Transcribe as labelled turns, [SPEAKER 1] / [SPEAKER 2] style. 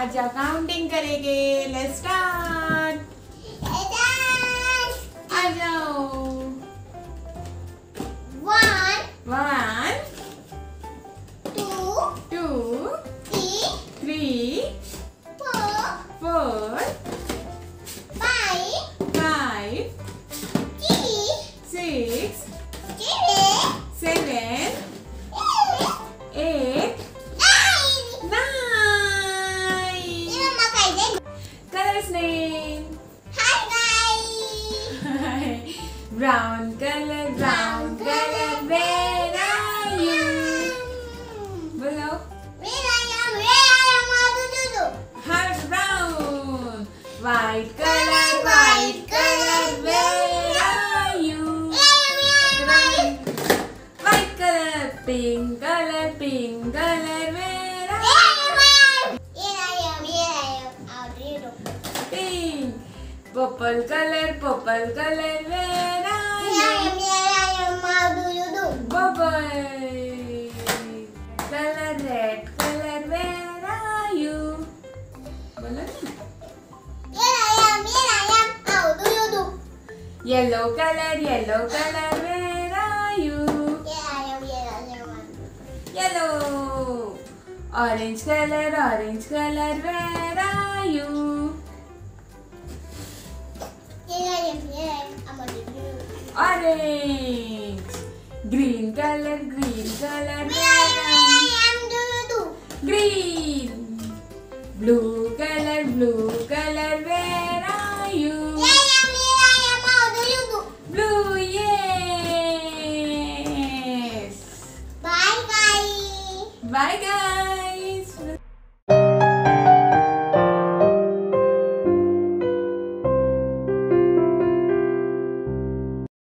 [SPEAKER 1] आज अकाउंटिंग करेंगे let's aeroplane. Hi guys. brown color, brown color, where are you? बोलो. Where I am, where I am, Madu Dudu. Heart brown, white color, white color, where are you? Where I am, white color, pink color, pink color, where? Purple color, purple color, where are you? Bubble. Color, red color, where are you? बोलो. Yellow color, yellow color, where are you? Yellow. Orange color, orange color, where are you? Orange. Green color, green color, where are you? Green. Blue color, blue color, where are you? Blue, yes.
[SPEAKER 2] Bye guys.
[SPEAKER 1] Bye guys.